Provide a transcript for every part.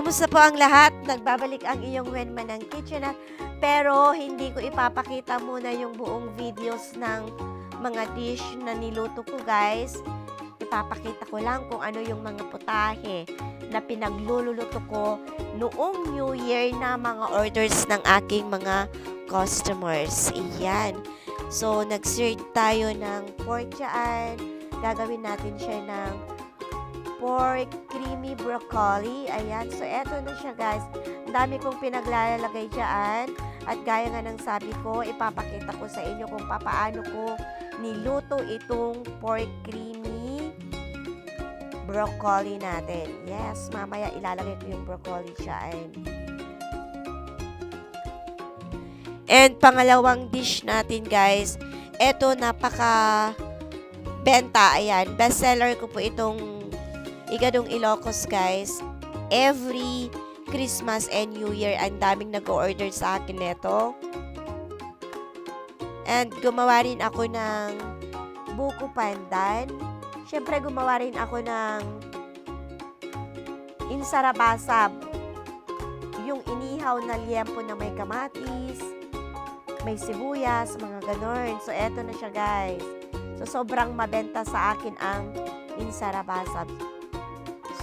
Kamusta po ang lahat? Nagbabalik ang iyong Wenman ng Kitchenette. Pero hindi ko ipapakita muna yung buong videos ng mga dish na niluto ko guys. Ipapakita ko lang kung ano yung mga putahe na pinaglululuto ko noong New Year na mga orders ng aking mga customers. Iyan. So, nag-serve tayo ng pork dyan. Gagawin natin siya ng pork creamy broccoli. Ayan. So, eto na siya guys. Ang dami kong pinaglalagay dyan. At gaya nga ng sabi ko, ipapakita ko sa inyo kung papaano ko niluto itong pork creamy broccoli natin. Yes, mamaya ilalagay ko yung broccoli dyan. And pangalawang dish natin guys, eto napaka benta. Ayan, bestseller ko po itong Igadong Ilocos guys. Every Christmas and New Year, ang daming nag-order sa akin neto. And gumawa rin ako ng buko pandan. Siyempre, gumawa rin ako ng insarabasab. Yung inihaw na liempo na may kamatis, may sibuyas, mga ganon. So, eto na siya, guys. So, sobrang mabenta sa akin ang insarabasab.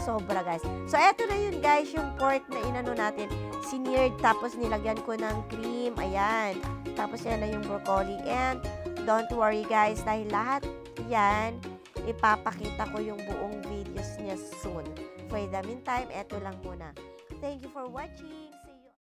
Sobra, guys. So, eto na yun, guys, yung pork na inano natin. Sineared, tapos nilagyan ko ng cream. Ayan. Tapos, yan na yung broccoli. And, don't worry, guys, dahil lahat yan, ipapakita ko yung buong videos niya soon. For the meantime, eto lang muna. Thank you for watching.